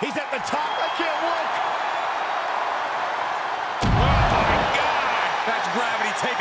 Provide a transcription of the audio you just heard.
He's at the top. I can't look. Oh, my God. That's gravity taking